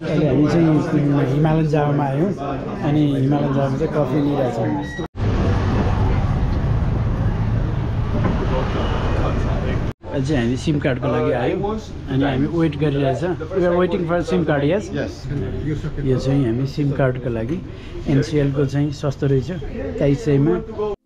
अहिले हामी चाहिँ हिमालयन जावामा आयौँ अनि हिमालयन जावामा चाहिँ कफी लिइरहेछौँ चाहिँ हामी सिम कार्डको लागि आयौँ। अनि हामी वेट गरिरहेछ। Are waiting for SIM card yes यो चाहिँ हामी सिम कार्डको लागि। एनसिएलको चाहिँ सस्तो रहेछ। तेइस सयमा।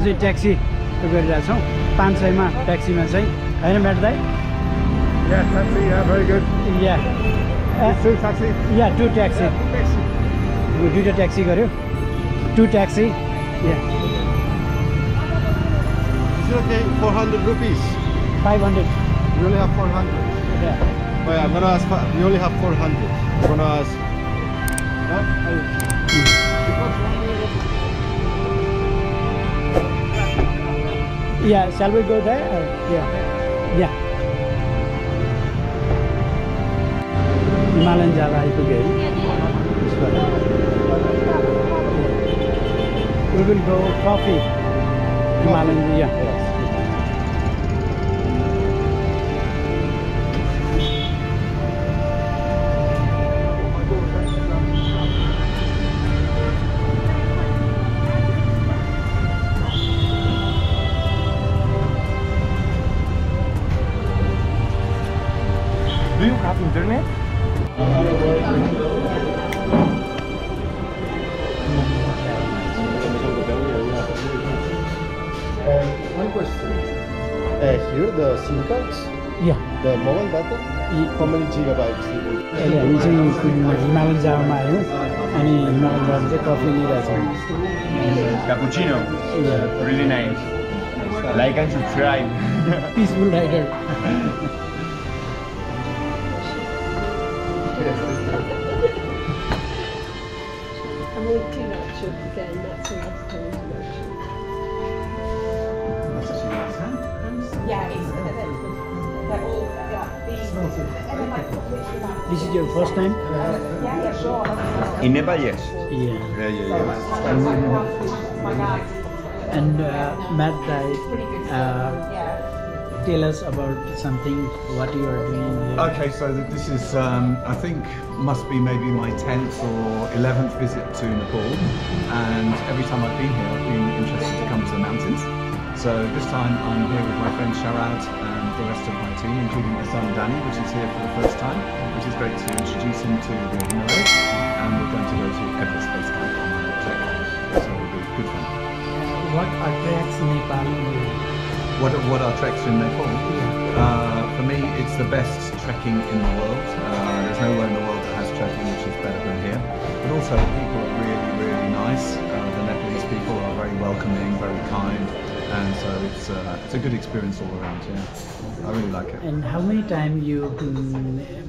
भने चाहिँ ट्याक्सी गरिरहेको छौँ। पाँच सयमा ट्याक्सीमा चाहिँ। होइन म्याट भेट्दै या टु ट्याक्सी दुइटा ट्याक्सी गऱ्यो two taxi four hundred rupees five hundred four hundred four hundred Yeah, shall we go there? Or, yeah. Yeah. Himalan Jala itu gay. We will go coffee. Himalan, yeah. Yes. you have internet? one question. Uh, here the SIM cards, Yeah. the mobile data. Ye- How many gigabytes? do you need? अहिले हामी चाहिँ Himalayan जावामा आयौँ अनि Himalayan जावामा चाहिँ coffee लिइरहेछौँ Cappuccino, Yeah. really nice. Like and subscribe. Peaceful rider I'm looking at you again, that's the last time mentioned. Yeah, it's they're, they're all yeah, these. And then like literally about This is your first time? yeah, yeah, sure. In Nepal, yes. Yeah. Yeah, yeah, yeah. My guys, And uh, Matt, I, uh, tell us about something, what you are doing here. Okay, so this is, um, I think, must be maybe my 10th or 11th visit to Nepal. And every time I've been here, I've been interested to come to the mountains. So this time I'm here with my friend Sharad and the rest of my team, including my son Danny, which is here for the first time, which is great to introduce him to the Himalayas. And we're going to go to Everest Base Camp on our trek. So it'll be good fun. What attracts Nepal? What are, what are treks in Nepal? Uh, for me, it's the best trekking in the world. Uh, there's nowhere in the world that has trekking which is better than here. But also, the people are really, really nice. Uh, the Nepalese people are very welcoming, very kind, and so it's uh, it's a good experience all around. Yeah, I really like it. And how many times you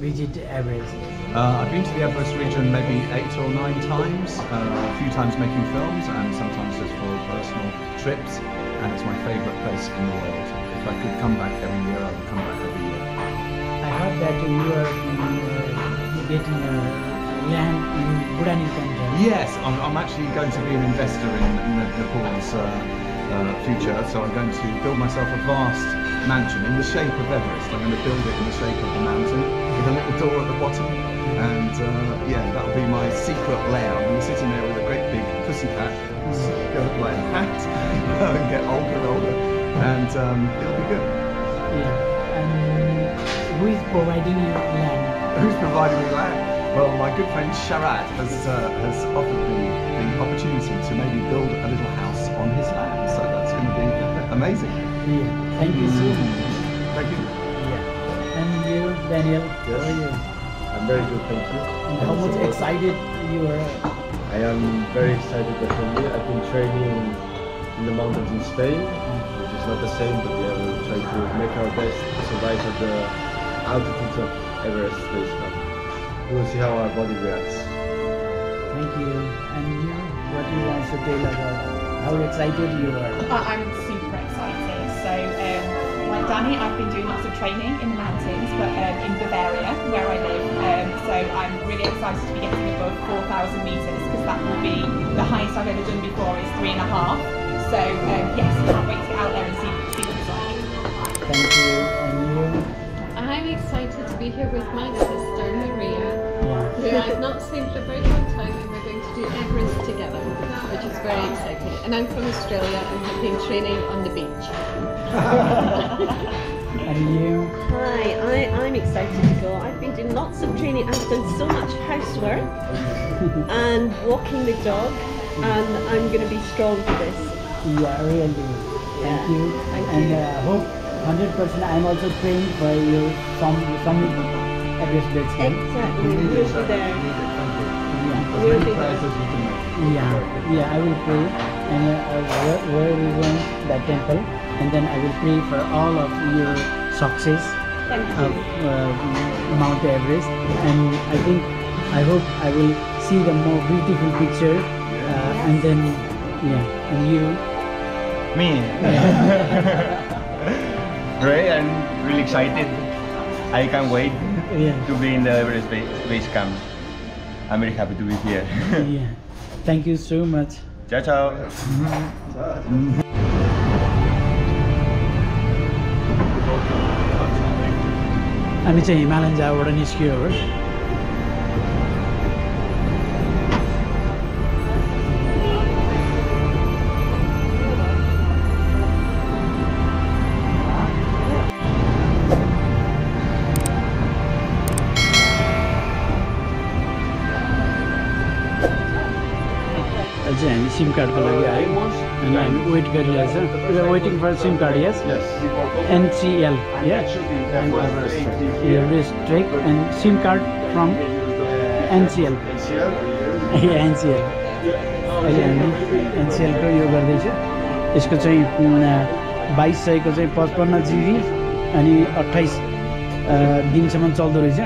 visit Everest? Uh, I've been to the Everest region maybe eight or nine times, uh, a few times making films and sometimes just for personal trips. And it's my favourite place in the world. If I could come back every year, I would come back every year. I heard that you are uh, getting a land in Budhanilkantha. Yes, I'm, I'm actually going to be an investor in, in Nepal's uh, uh, future. So I'm going to build myself a vast mansion in the shape of Everest. I'm going to build it in the shape of the mountain with a little door at the bottom. And uh, yeah, that'll be my secret lair. I'm going to be sitting there with a great big pussy go play a hat, and get older and older. And um, it'll be good. Yeah. And who is providing you land? Who's providing me land? Well, my good friend Sharad has uh, has offered me the opportunity to maybe build a little house on his land. So that's going to be amazing. Yeah. Thank you so much. Thank you. Yeah. And you, Daniel, how are you? I'm very good, thank you. And how much excited you are? I am very excited definitely. I've been training in the mountains in Spain, which is not the same, but yeah, we'll try to make our best to survive at the altitudes of Everest Base Camp. We'll see how our body reacts. Thank you. And you, what do you want to tell about how excited you are? I- I'm super excited. So my Danny, I've been doing lots of training in the mountains, but um, in Bavaria, where I live. Um, so I'm really excited to be getting above 4,000 metres because that will be the highest I've ever done before is three and a half. So um, yes, can't wait to get out there and see, see what it's like. Thank you. And you? I'm excited to be here with my sister not seen for a very long time, and we're going to do Everest together, which is very exciting. And I'm from Australia and have been training on the beach. And you? Hi, I, I'm excited to go. I've been doing lots of training. I've done so much housework and walking the dog, and I'm going to be strong for this. Yeah, really. Thank Yeah, you. thank and you. uh, hope 100% I'm also praying for your some summit Everest base camp. Exactly, we'll be there. Yeah. We'll be there. Prayers as you can make. Yeah, yeah, I will pray, and uh, uh, where, where we going that temple, and then I will pray for all of your success Thank of you. uh, Mount Everest, and I think, I hope I will see the more beautiful picture, uh, and then, yeah, and you, Me? Great, I'm really excited. I can't wait yeah, to be in the Everest base, base camp. I'm very happy to be here. yeah. Thank you so much. ciao, ciao. हामी चाहिँ Himalayan जाबाट निस्कियो हो SIM कार्डको लागि आयौँ अनि हामी wait गरिरहेछ we are waiting for SIM card yes Ncell Trek and SIM card from NCL. NCL. अहिले हामी एनसिएलको यो गर्दैछु यसको चाहिँ बाइस सयको चाहिँ पचपन्न जिबी अनि अट्ठाइस दिनसम्म चल्दो रहेछ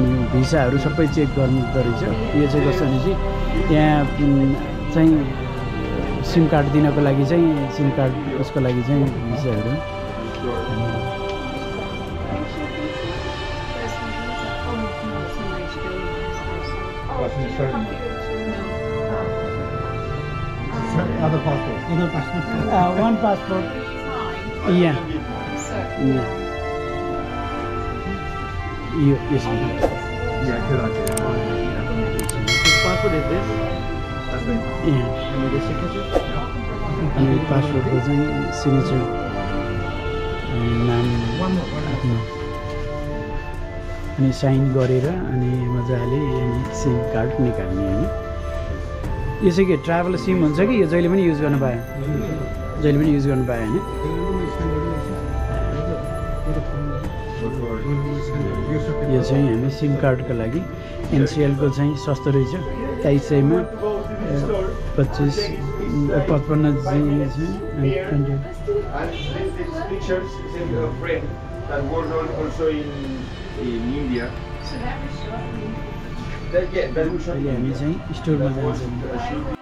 अनि भिसाहरू सबै चेक गर्नुहुँदो रहेछ। यो चाहिँ कस्तो भने चाहिँ त्यहाँ चाहिँ सिम कार्ड दिनको लागि चाहिँ सिम कार्ड उसको लागि चाहिँ भिसाहरू. वान पासपोर्ट यहाँ यो? अनि पासपोर्टको चाहिँ सिग्नेचर नाम अनि साइन गरेर अनि मजाले सिम कार्ड निकाल्ने होइन। यो चाहिँ के ट्राभल सिम हुन्छ कि? यो जहिले पनि युज गर्नु पायो जहिले पनि युज गर्नु पायो होइन। यो चाहिँ हामी सिम कार्डको लागि एनसिएलको चाहिँ सस्तो रहेछ। तेइस सयमा पच्चिस पचपन्न जिबी हामी चाहिँ स्टोरमा जान्छौँ।